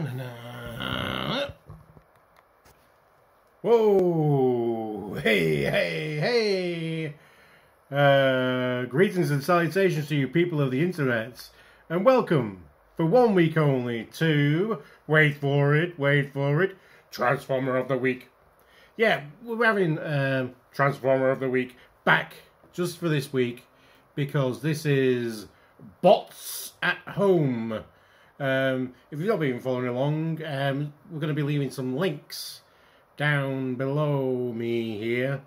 Na-na-na-na. Whoa! Hey, hey, hey! Uh, greetings and salutations to you people of the internet, and welcome for one week only to wait for it, wait for it, Transformer of the Week. Yeah, we're having um, Transformer of the Week back just for this week because this is Bots at Home. Um, if you've not been following along, um, we're going to be leaving some links down below me here.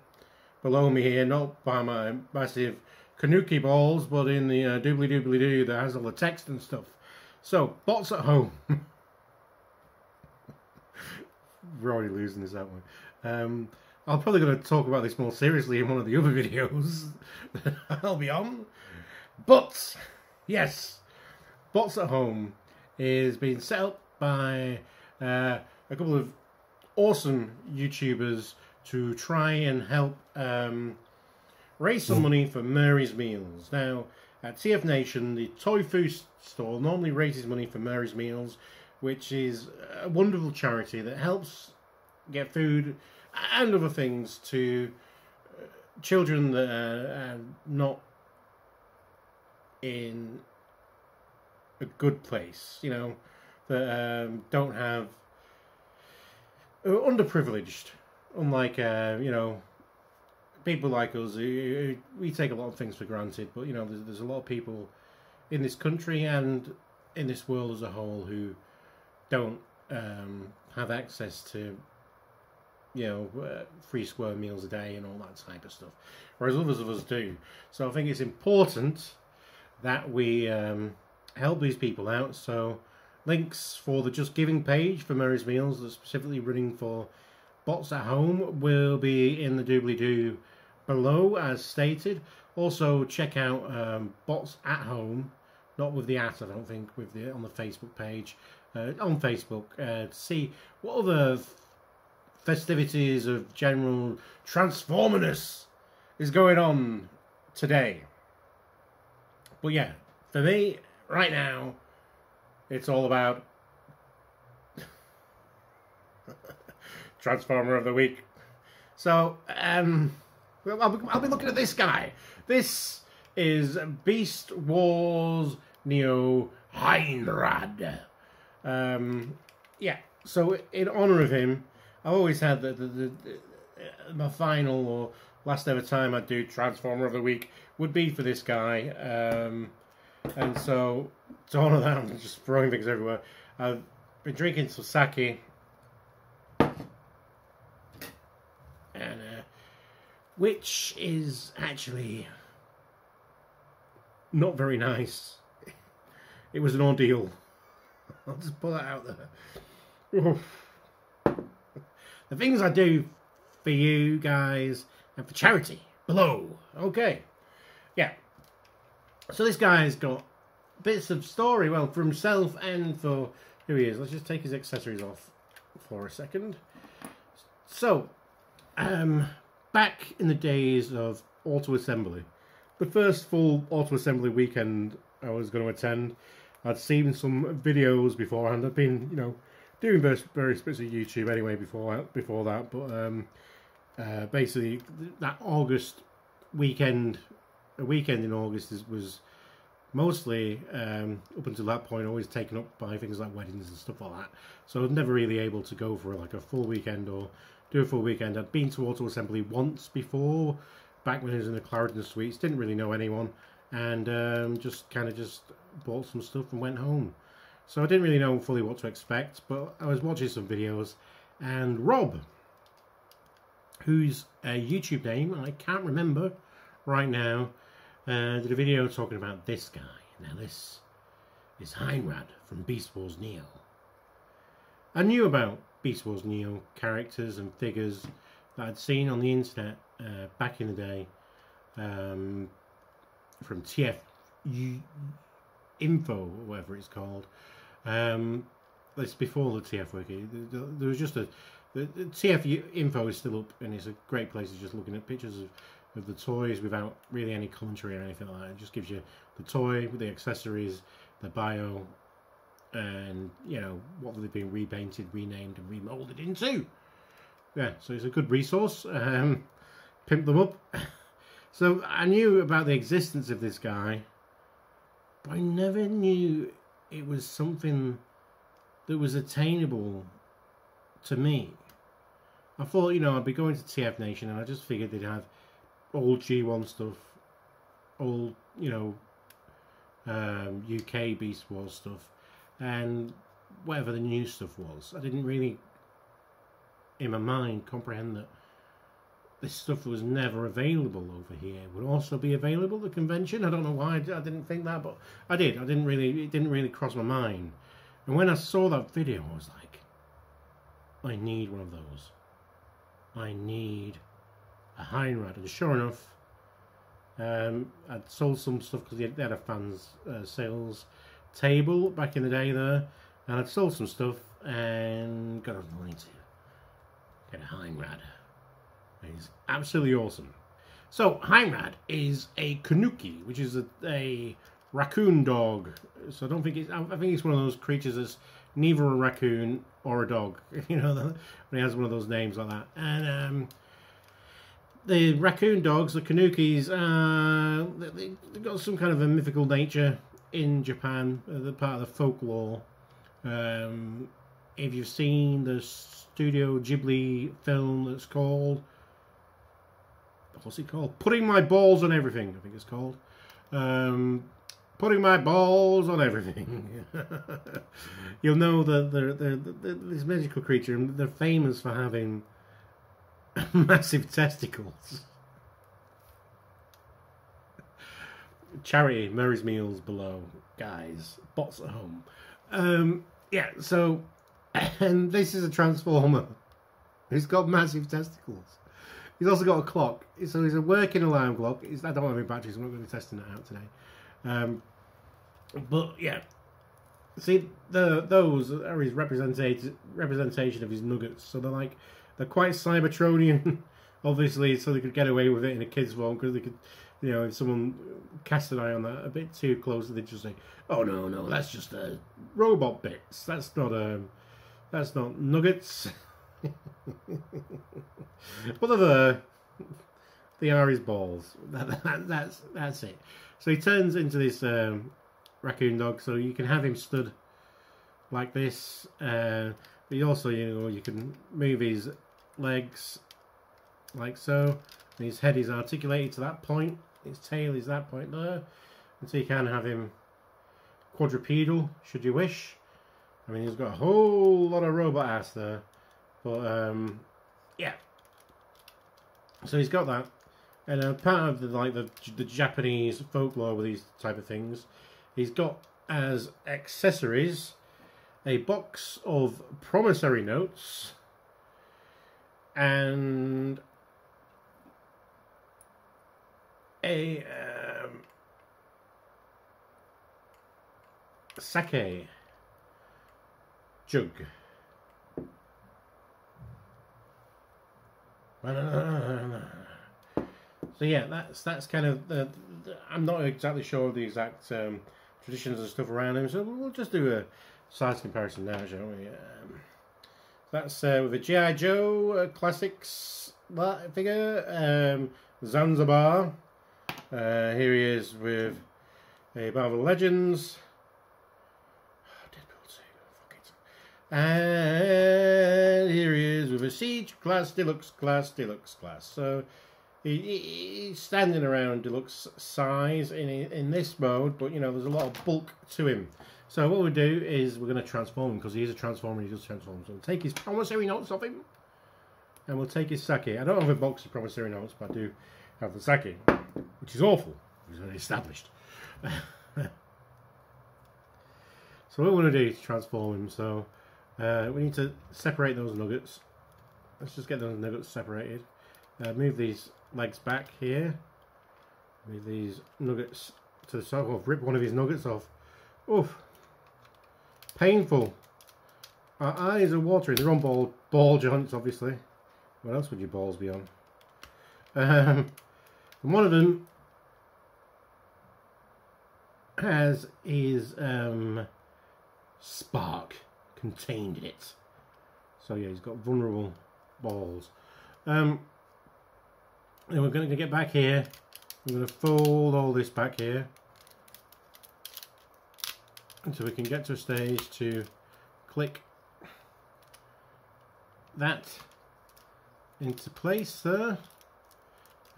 Below me here, not by my massive Tanuki balls, but in the uh, doobly doobly doo that has all the text and stuff. So, bots at home. We're already losing this, aren't? Um, I'm probably going to talk about this more seriously in one of the other videos I'll be on. But, yes, bots at home is being set up by uh, a couple of awesome YouTubers to try and help um, raise some money for Mary's Meals. Now, at TF Nation, the toy food store normally raises money for Mary's Meals, which is a wonderful charity that helps get food and other things to uh, children that are, are not in a good place, you know, that um, don't have are underprivileged, unlike uh, you know people like us. Who, we take a lot of things for granted, but you know, there's, there's a lot of people in this country and in this world as a whole who don't um, have access to you know uh, free square meals a day and all that type of stuff, whereas others of us do. So I think it's important that we um, help these people out. So links for the Just Giving page for Mary's Meals that's specifically running for bots at home will be in the doobly doo below as stated. Also check out um, bots at home, not with the at I don't think, with the on the Facebook page, uh, on Facebook uh, to see what other festivities of general transformerness is going on today. But yeah, for me, right now, it's all about Transformer of the Week. So, um, I'll be, I'll be looking at this guy. This is Beast Wars Neo Heinrad. Um, yeah, so in honor of him, I've always had the, the, the, the, my final or last ever time I do Transformer of the Week would be for this guy. Um, and so, to honor that, I'm just throwing things everywhere. I've been drinking some sake. And, uh, which is actually not very nice. It was an ordeal. I'll just put that out there. the things I do for you guys and for charity below. Okay. So this guy's got bits of story, well, for himself and for who he is. Let's just take his accessories off for a second. So, um, back in the days of Auto Assembly, the first full Auto Assembly weekend I was going to attend, I'd seen some videos beforehand. I'd been, you know, doing various, various bits of YouTube anyway before before that, but um, uh, basically that August weekend, a weekend in August is, was mostly um, up until that point always taken up by things like weddings and stuff like that. So I was never really able to go for like a full weekend or do a full weekend. I'd been to Auto Assembly once before, back when I was in the Clarendon Suites. Didn't really know anyone, and um, just kind of just bought some stuff and went home. So I didn't really know fully what to expect, but I was watching some videos, and Rob, whose uh, YouTube name I can't remember right now, uh, did a video talking about this guy. Now this is Heinrad from Beast Wars Neo. I knew about Beast Wars Neo characters and figures that I'd seen on the internet uh, back in the day um, from TF Info, or whatever it's called. Um, that's before the TF Wiki. There was just a the TF Info is still up, and it's a great place to just looking at pictures of of the toys without really any commentary or anything like that. It just gives you the toy with the accessories, the bio, and you know what they've been repainted, renamed, and remolded into. Yeah, so it's a good resource. Um, pimp them up. So I knew about the existence of this guy, but I never knew it was something that was attainable to me. I thought, you know, I'd be going to TF Nation and I just figured they'd have old G1 stuff, old, you know, um, UK Beast Wars stuff, and whatever the new stuff was. I didn't really, in my mind, comprehend that this stuff was never available over here would also be available at the convention. I don't know why I didn't think that, but I did. I didn't really, it didn't really cross my mind. And when I saw that video, I was like, I need one of those. I need a Heinrad. And sure enough, um, I'd sold some stuff because they had a fans uh, sales table back in the day there, and I'd sold some stuff and got enough money to get a Heinrad. He's absolutely awesome. So Heinrad is a Tanuki, which is a, a raccoon dog. So I don't think it's. I think it's one of those creatures that's neither a raccoon or a dog. You know, when he has one of those names like that. And um, the raccoon dogs, the Tanukis, uh, they, have got some kind of a mythical nature in Japan. Uh, they're part of the folklore. Um, if you've seen the Studio Ghibli film that's called what's it called? Putting my balls on everything. I think it's called. Um, putting my balls on everything. You'll know that they're, they're, they're, this magical creature, and they're famous for having massive testicles. Charity, Mary's Meals below, guys, bots at home. Um, yeah, so, and this is a transformer. He's got massive testicles. He's also got a clock. So he's a working alarm clock. He's, I don't have any batteries. I'm not going to be testing that out today. Um, but yeah, see the those are his representation representation of his nuggets. So they're like they're quite Cybertronian, obviously. So they could get away with it in a kids' phone because they could, you know, if someone cast an eye on that a bit too close, they'd just say, "Oh no, no, that's just a robot bits. That's not um, that's not nuggets." what are the the are his balls? That, that, that's that's it. So he turns into this um, raccoon dog. So you can have him stood like this. Uh, but you also, you know, you can move his legs like so. And his head is articulated to that point. His tail is that point there. And so you can have him quadrupedal, should you wish. I mean, he's got a whole lot of robot ass there. But um, yeah. So he's got that, and uh, part of the like the the Japanese folklore with these type of things, he's got as accessories a box of promissory notes and a um, sake jug. So yeah, that's that's kind of the, the, I'm not exactly sure of the exact um, traditions and stuff around him, so we'll just do a size comparison now, shall we? Um, that's uh, with a GI Joe uh, classics figure, um, Zanzibar. Uh, here he is with a Marvel Legends. And here he is with a Siege class, deluxe class, deluxe class. So he, he's standing around deluxe size in in this mode, but you know there's a lot of bulk to him. So what we'll do is we're going to transform him because he's a transformer. He does transform. So we'll take his promissory notes off him, and we'll take his sake. I don't have a box of promissory notes, but I do have the sake, which is awful. It's established. so what we're going to do is transform him. So. Uh, we need to separate those nuggets. Let's just get those nuggets separated. Uh, move these legs back here. Move these nuggets to the side. Rip one of his nuggets off. Oof. Painful. Our eyes are watering. They're on ball, ball joints, obviously. What else would your balls be on? Um, and one of them has his um, spark contained in it. So yeah, he's got vulnerable balls. Um, and we're going to get back here. I'm going to fold all this back here. Until we can get to a stage to click that into place there.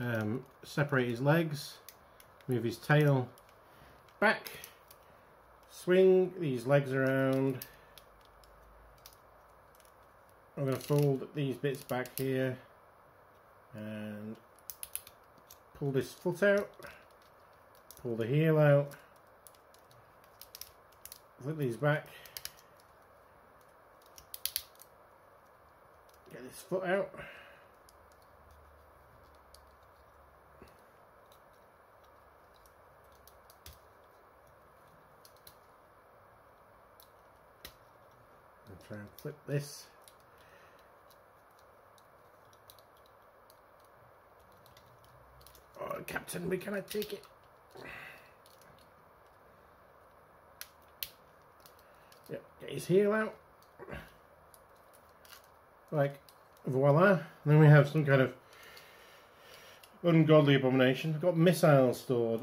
Um, separate his legs, move his tail back, swing these legs around. I'm going to fold these bits back here and pull this foot out, pull the heel out, flip these back, get this foot out. And try and flip this. Oh, Captain, we cannot take it. Yep, get his heel out. Like, voila. And then we have some kind of ungodly abomination. We've got missiles stored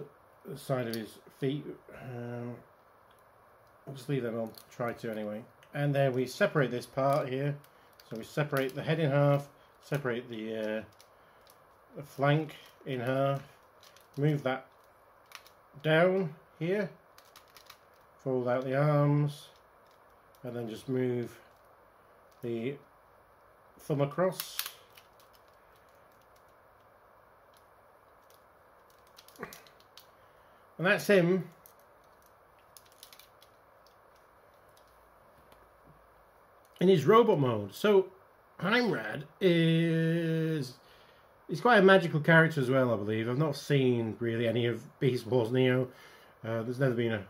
side of his feet. Um, I'll just leave them on. Try to anyway. And then we separate this part here. So we separate the head in half, separate the, uh, the flank in half, move that down here, fold out the arms, and then just move the thumb across. And that's him. In his robot mode. So, Heinrad is He's quite a magical character as well, I believe. I've not seen really any of Beast Wars Neo. Uh, there's never been a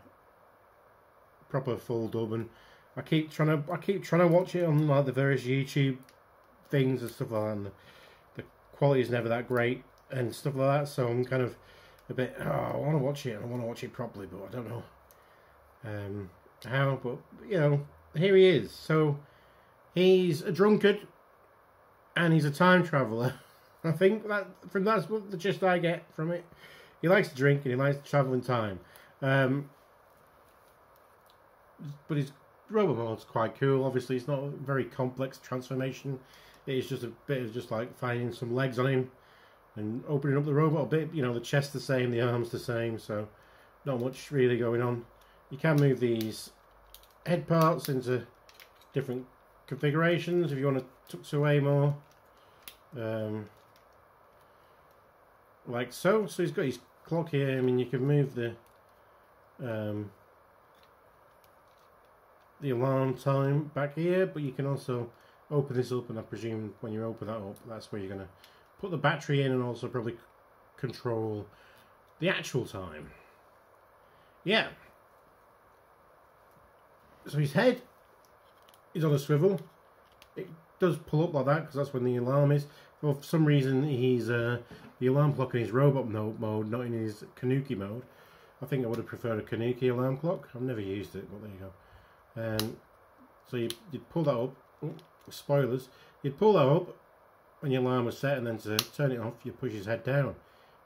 proper full dub, and I keep trying to I keep trying to watch it on like the various YouTube things and stuff like that. And the, quality is never that great and stuff like that. So I'm kind of a bit. Oh, I want to watch it. And I want to watch it properly, but I don't know um, how. But you know, here he is. So he's a drunkard, and he's a time traveler. I think that from that's what the gist I get from it. He likes to drink and he likes to travel in time. Um, but his robot mode's quite cool. Obviously, it's not a very complex transformation. It is just a bit of just like finding some legs on him and opening up the robot a bit. You know, the chest the same, the arms the same, so not much really going on. You can move these head parts into different configurations if you want to tuck away more. Um, like so. So he's got his clock here. I mean, you can move the um, the alarm time back here, but you can also open this up, and I presume when you open that up, that's where you're going to put the battery in and also probably control the actual time. Yeah. So his head is on a swivel. It does pull up like that because that's when the alarm is. For some reason, he's uh, the alarm clock in his robot mode, not in his Tanuki mode. I think I would have preferred a Tanuki alarm clock. I've never used it, but there you go. Um, so you, you'd pull that up. Oh, spoilers. You'd pull that up when your alarm was set, and then to turn it off, you push his head down.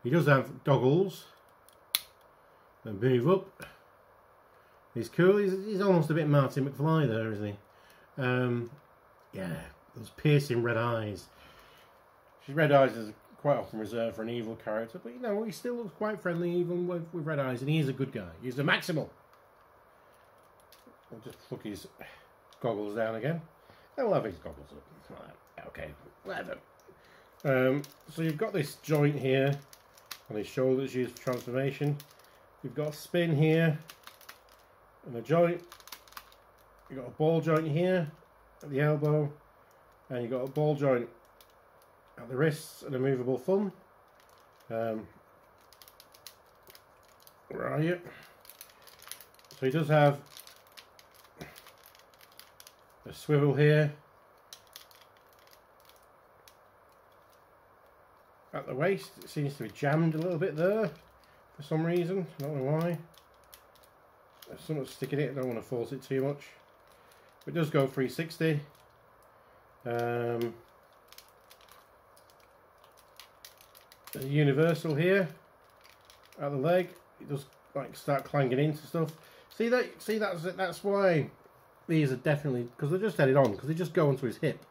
He does have goggles and move up. He's cool. He's, he's almost a bit Martin McFly there, isn't he? Um, yeah, those piercing red eyes. His red eyes is quite often reserved for an evil character, but you know, he still looks quite friendly even with, with red eyes, and he is a good guy. He's a maximal. We'll just flick his goggles down again. And we'll have his goggles up. Okay, whatever. Um, so you've got this joint here on his shoulders used for transformation. You've got a spin here and a joint. You've got a ball joint here at the elbow, and you've got a ball joint at the wrists and a movable thumb. Um, where are you? So he does have a swivel here at the waist. It seems to be jammed a little bit there for some reason. I don't know why. something sticking it. I don't want to force it too much. It does go 360. Um, universal here at the leg. It does like start clanging into stuff. See that? See that's it? that's why these are definitely because they're just it on because they just go onto his hip.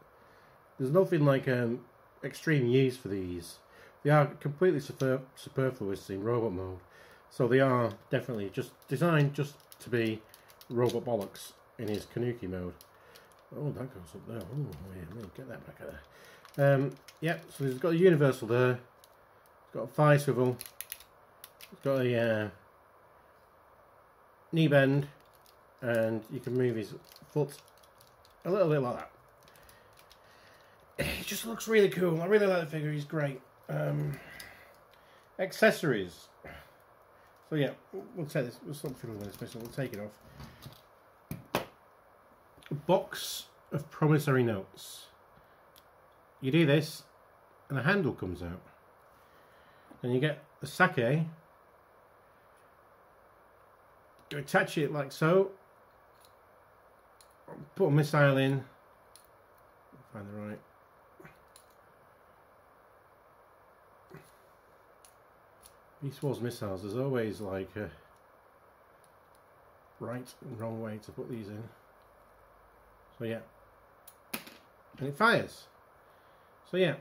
There's nothing like um, extreme use for these. They are completely super, superfluous in robot mode, so they are definitely just designed just to be robot bollocks in his Tanuki mode. Oh, that goes up there. Oh, yeah, get that back there. Um, yep, so he's got a universal there. He's got a thigh swivel. He's got a uh, knee bend, and you can move his foot a little bit like that. It just looks really cool. I really like the figure. He's great. Um, accessories. So yeah, we'll take this. We'll stop with this. We'll take it off. A box of promissory notes. You do this, and a handle comes out. Then you get the sake. You attach it like so. Put a missile in. Find the right. Beast Wars missiles, there's always like a right and wrong way to put these in. So yeah. And it fires. So yeah.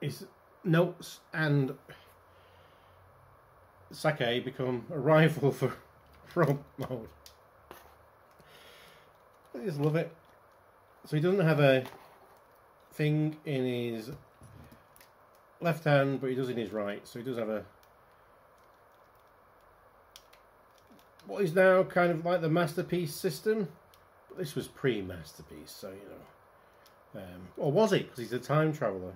It's notes and sake become a rival for front mode. I just love it. So he doesn't have a thing in his left hand, but he does in his right. So he does have a what is now kind of like the masterpiece system. But this was pre-masterpiece, so you know. Um, or was it? Because he's a time traveller.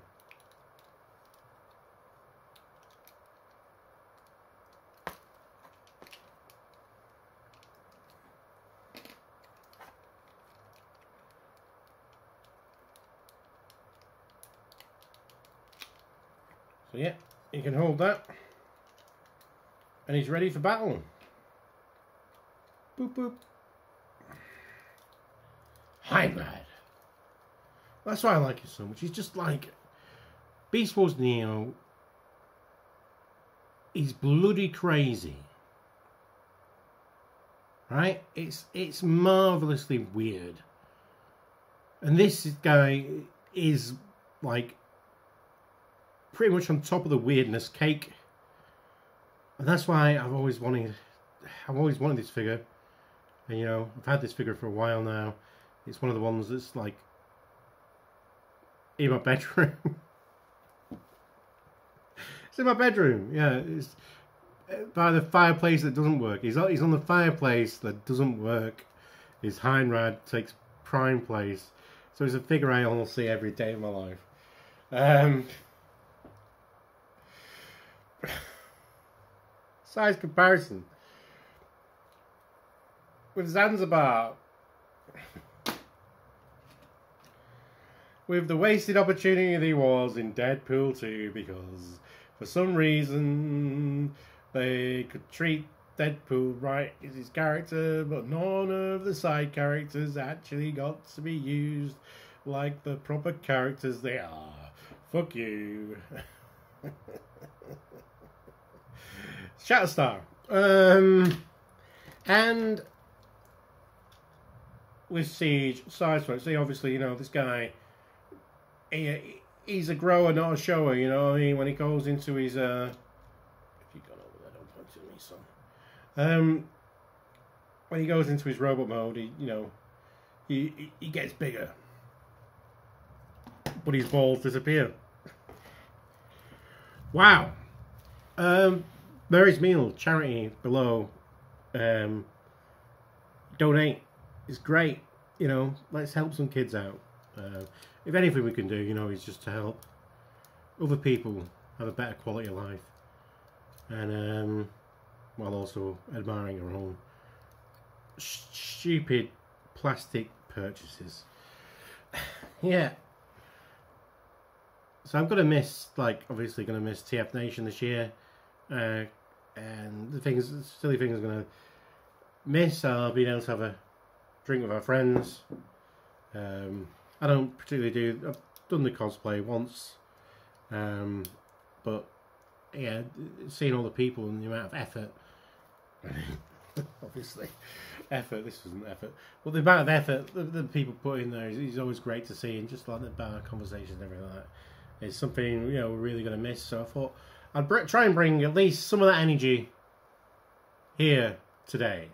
So you can hold that. And he's ready for battle. Boop boop. Hybrid. That's why I like it so much. He's just like Beast Wars Neo. He's bloody crazy. Right? It's it's marvelously weird. And this guy is like pretty much on top of the weirdness cake. And that's why I've always wanted I've always wanted this figure. And you know, I've had this figure for a while now. It's one of the ones that's like in my bedroom. it's in my bedroom. Yeah, it's uh, by the fireplace that doesn't work. He's he's on the fireplace that doesn't work. His Heinrad takes prime place. So it's a figure I almost see every day of my life. Um, size comparison with Zanzibar. with the wasted opportunity was in Deadpool 2 because for some reason they could treat Deadpool right as his character, but none of the side characters actually got to be used like the proper characters they are. Fuck you. Shatterstar. Um, and with Siege, Sideswipe, see, obviously, you know, this guy, he, he's a grower, not a shower, you know I mean? When he goes into his, uh, if you got over there, don't point to me, son. Um, when he goes into his robot mode, he, you know, he, he, he gets bigger. But his balls disappear. Wow. Um, Mary's Meal, charity below. Um, donate it's great. You know, let's help some kids out. Uh, if anything we can do, you know, is just to help other people have a better quality of life, and um, while also admiring our own stupid plastic purchases. yeah. So I'm gonna miss, like, obviously gonna miss TF Nation this year, uh, and the things, silly things, are gonna miss are being able to have a drink with our friends. Um, I don't particularly do. I've done the cosplay once, um, but yeah, seeing all the people and the amount of effort. obviously, effort. This wasn't effort, but the amount of effort the, the people put in there is, is, always great to see, and just like the bar conversations and everything like that is something you know we're really going to miss. So I thought I'd try and bring at least some of that energy here today.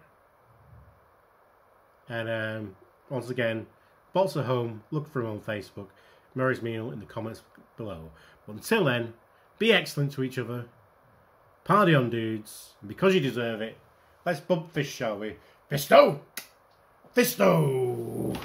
And um, once again, Bots at Home, look for him on Facebook, Mary's Meal in the comments below. But until then, be excellent to each other, party on dudes, because you deserve it, let's bump fish, shall we? Fisto! Fisto!